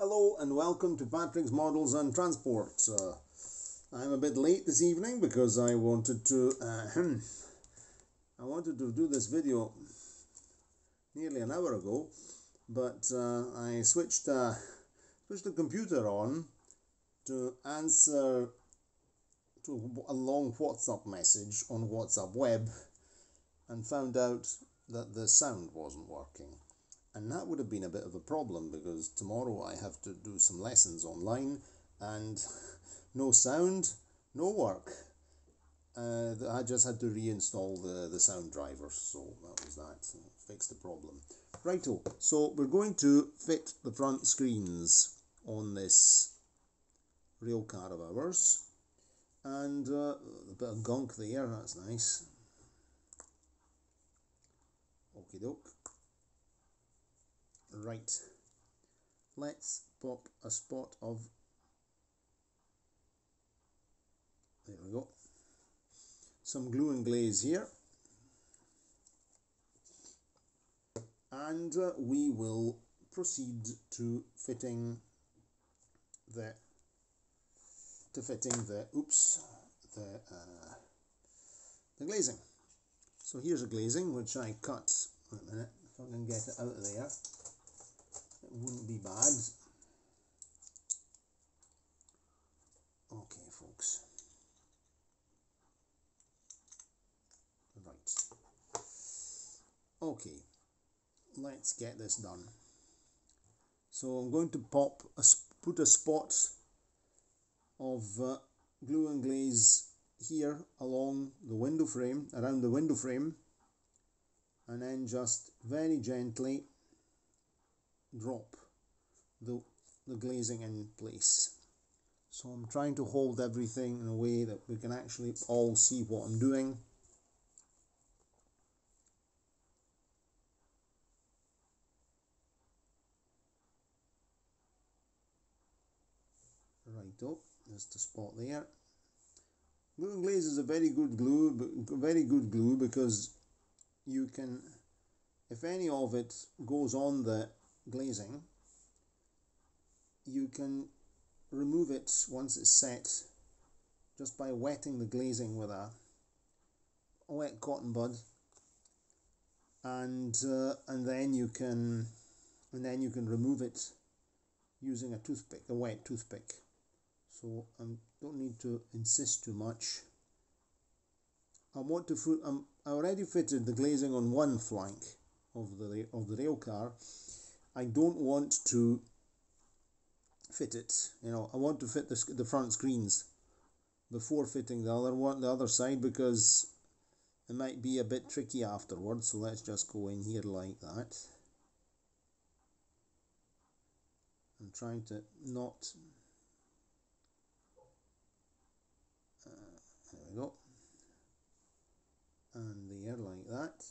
Hello and welcome to Patrick's Models and Transport. Uh, I'm a bit late this evening because I wanted to uh, I wanted to do this video nearly an hour ago, but uh, I switched uh, switched the computer on to answer to a long WhatsApp message on WhatsApp web and found out that the sound wasn't working. And that would have been a bit of a problem because tomorrow I have to do some lessons online and no sound, no work. Uh, I just had to reinstall the, the sound drivers, so that was that. Fix the problem. Righto, so we're going to fit the front screens on this rail car of ours. And uh, a bit of gunk there, that's nice. Okie doke. Right. Let's pop a spot of. There we go. Some Glue 'n Glaze here. And uh, we will proceed to fitting the to fitting the oops the uh, the glazing. So here's a glazing which I cut. Wait a minute, if I can get it out of there wouldn't be bad. Okay, folks. Right. Okay, let's get this done. So I'm going to pop a put a spot of uh, Glue 'n Glaze here along the window frame, around the window frame, and then just very gently drop the, the glazing in place. So I'm trying to hold everything in a way that we can actually all see what I'm doing. Right up, there's the spot there. Glue glaze is a very good glue, very good glue because you can, if any of it goes on the glazing, you can remove it once it's set just by wetting the glazing with a, wet cotton bud. And uh, and then you can and then you can remove it using a toothpick a wet toothpick. So I um, don't need to insist too much. I want to um, I already fitted the glazing on one flank of the of the rail car I don't want to fit it you know I want to fit the, the front screens before fitting the other one the other side because it might be a bit tricky afterwards so let's just go in here like that. I'm trying to not uh, there we go. And there like that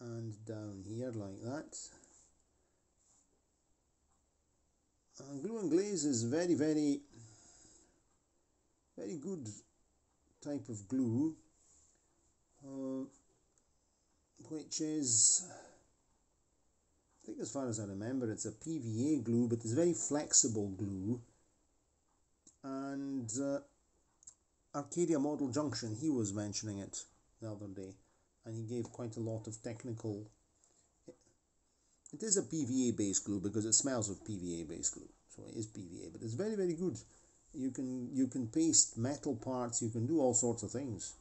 and down here like that. And Glue 'n Glaze is very very very good type of glue uh, which is I think as far as I remember it's a PVA glue but it's very flexible glue. And uh, Arcadia Model Junction he was mentioning it the other day and he gave quite a lot of technical it is a PVA based glue because it smells of PVA based glue. So it is PVA but it's very very good. You can you can paste metal parts you can do all sorts of things.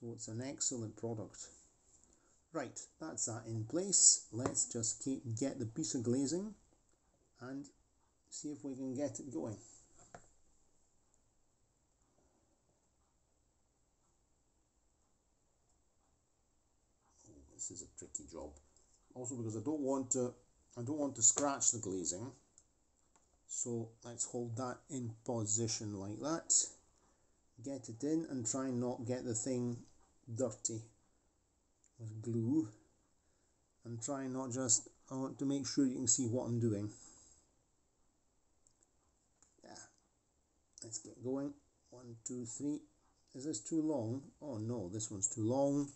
So it's an excellent product. Right that's that in place. Let's just keep, get the piece of glazing and see if we can get it going this is a tricky job. Also because I don't want to I don't want to scratch the glazing. So let's hold that in position like that. Get it in and try and not get the thing dirty with glue. And try not just I want to make sure you can see what I'm doing. Yeah. Let's get going. One two three. Is this too long? Oh no this one's too long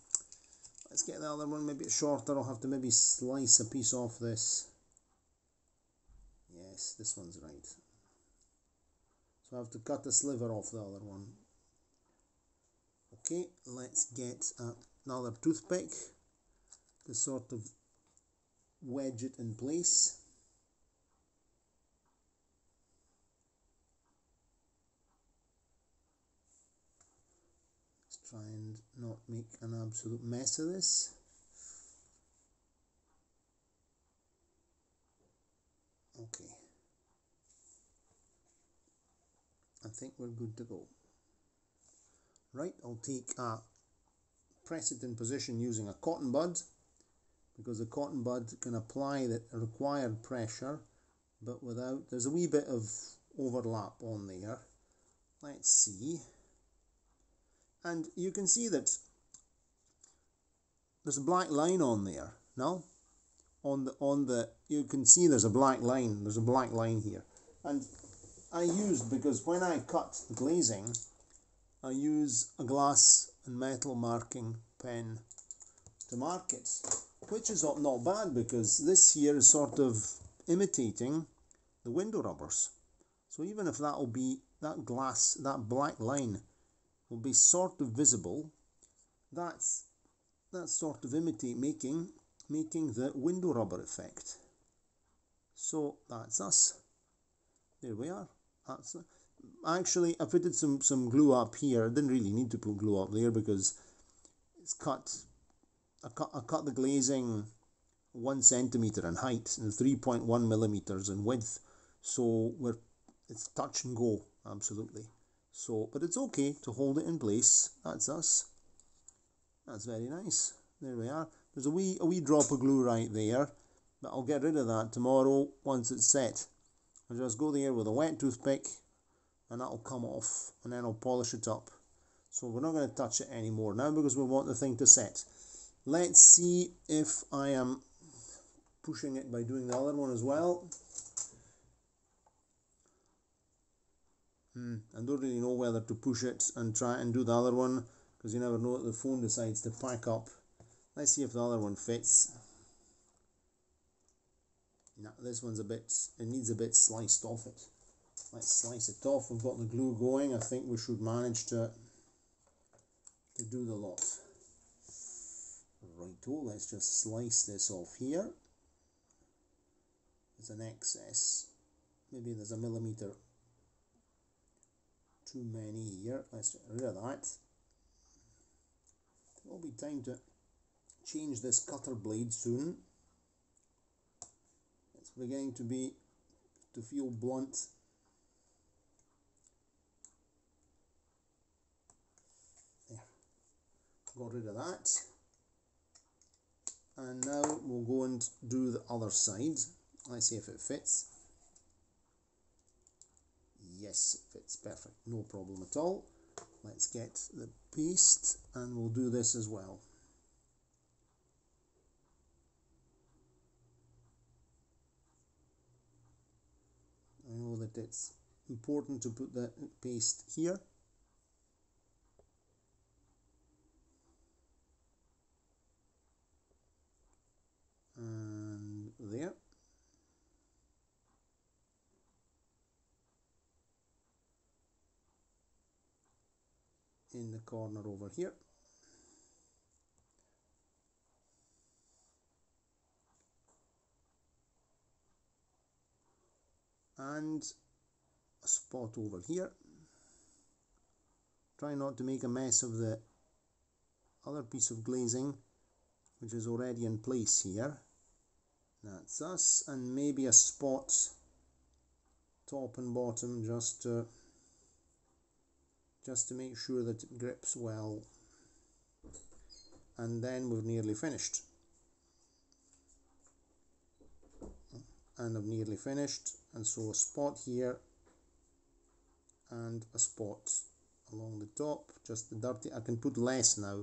Let's get the other one maybe it's shorter. I'll have to maybe slice a piece off this. yes this one's right so I have to cut a sliver off the other one okay let's get another toothpick to sort of wedge it in place try and not make an absolute mess of this. Okay. I think we're good to go. Right I'll take a in position using a cotton bud because the cotton bud can apply the required pressure but without there's a wee bit of overlap on there. Let's see and you can see that there's a black line on there no? On the on the you can see there's a black line there's a black line here. And I used because when I cut the glazing I use a glass and metal marking pen to mark it which is not, not bad because this here is sort of imitating the window rubbers. So even if that will be that glass that black line will be sort of visible. That's that's sort of imitate making making the window rubber effect. So that's us. There we are. That's actually I put some some glue up here. I didn't really need to put glue up there because it's cut I cut, I cut the glazing one centimeter in height and 3.1 millimeters in width. So we're it's touch and go absolutely so but it's okay to hold it in place. That's us. That's very nice. There we are. There's a wee a wee drop of glue right there but I'll get rid of that tomorrow once it's set. I'll just go there with a wet toothpick and that'll come off and then I'll polish it up. So we're not going to touch it anymore now because we want the thing to set. Let's see if I am pushing it by doing the other one as well hmm, I don't really know whether to push it and try and do the other one because you never know the phone decides to pack up. Let's see if the other one fits. No, this one's a bit it needs a bit sliced off it. Let's slice it off. We've got the glue going. I think we should manage to to do the lot. Righto let's just slice this off here. There's an excess. Maybe there's a millimeter too many here. Let's get rid of that. It will be time to change this cutter blade soon. It's beginning to be to feel blunt. Got rid of that. And now we'll go and do the other side. Let's see if it fits yes it fits perfect. No problem at all. Let's get the paste and we'll do this as well. I know that it's important to put the paste here and there in the corner over here. And a spot over here. Try not to make a mess of the other piece of glazing which is already in place here. That's us and maybe a spot top and bottom just to just to make sure that it grips well. And then we've nearly finished. And I've nearly finished. And so a spot here and a spot along the top. Just the dirty I can put less now.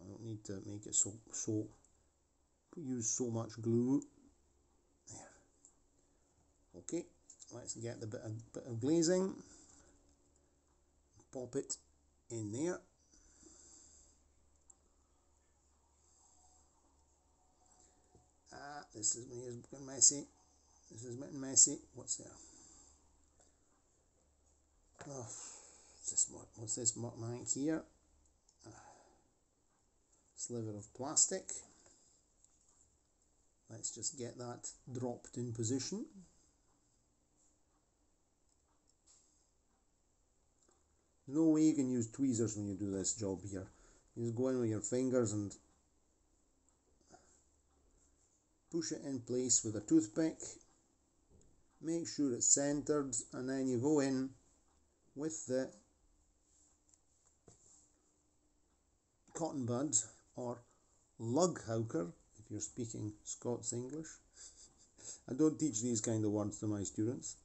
I don't need to make it so so use so much glue. There. Okay let's get the bit of, bit of glazing pop it in there ah this is getting messy this is getting messy. What's there? Oh, this, what's this mark here? sliver of plastic. Let's just get that dropped in position. No way you can use tweezers when you do this job here. You just go in with your fingers and push it in place with a toothpick. Make sure it's centered and then you go in with the cotton bud or lug houker if you're speaking Scots English. I don't teach these kind of words to my students.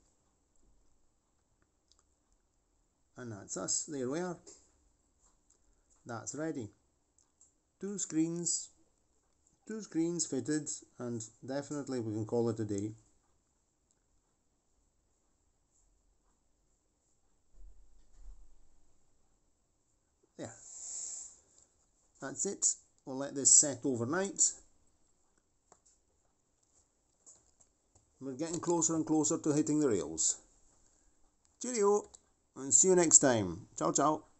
And that's us. There we are. That's ready. Two screens, two screens fitted, and definitely we can call it a day. There. That's it. We'll let this set overnight. We're getting closer and closer to hitting the rails. Cheerio! And see you next time. Ciao, ciao.